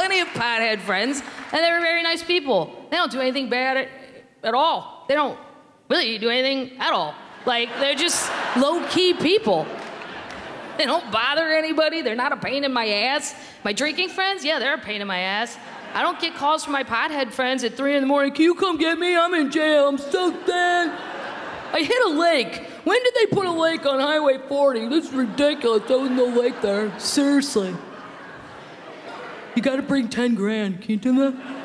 plenty of pothead friends, and they were very nice people. They don't do anything bad at, at all. They don't really do anything at all. Like, they're just low key people. They don't bother anybody. They're not a pain in my ass. My drinking friends, yeah, they're a pain in my ass. I don't get calls from my pothead friends at 3 in the morning. Can you come get me? I'm in jail. I'm so dead. I hit a lake. When did they put a lake on Highway 40? This is ridiculous. There was no lake there. Seriously. You gotta bring 10 grand. Can you do that?